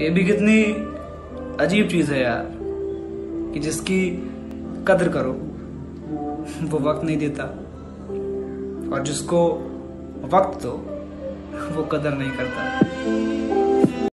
ये भी कितनी अजीब चीज़ है यार, कि जिसकी कदर करो, वो वक्त नहीं देता। और जिसको वक्त दो, वो कदर नहीं करता।